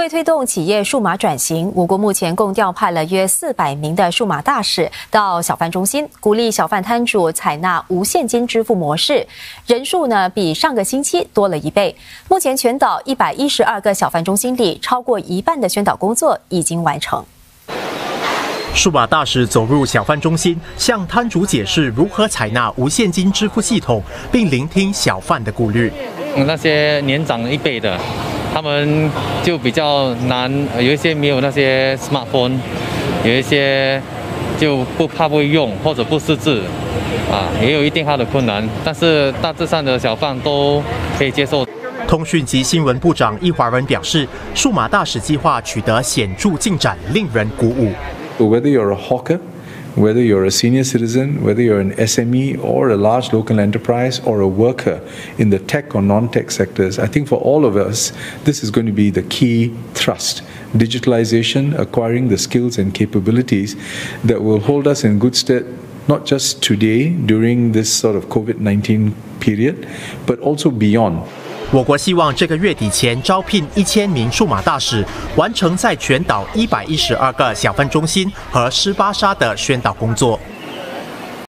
为推动企业数码转型，我国目前共调派了约四百名的数码大使到小贩中心，鼓励小贩摊主采纳无现金支付模式。人数呢比上个星期多了一倍。目前全岛一百一十二个小贩中心里，超过一半的宣导工作已经完成。数码大使走入小贩中心，向摊主解释如何采纳无现金支付系统，并聆听小贩的顾虑。那些年长一辈的。他们就比较难，有一些没有那些 smartphone，有一些就不怕不会用或者不识字，啊，也有一定它的困难。但是大致上的小贩都可以接受。通讯及新闻部长易华文表示，数码大使计划取得显著进展，令人鼓舞。Whether you're a hawker. Whether you're a senior citizen, whether you're an SME or a large local enterprise or a worker in the tech or non tech sectors, I think for all of us, this is going to be the key thrust. Digitalization, acquiring the skills and capabilities that will hold us in good stead not just today during this sort of COVID 19 period, but also beyond. 我国希望这个月底前招聘一千名数码大使，完成在全岛一百一十二个小分中心和施巴沙的宣导工作。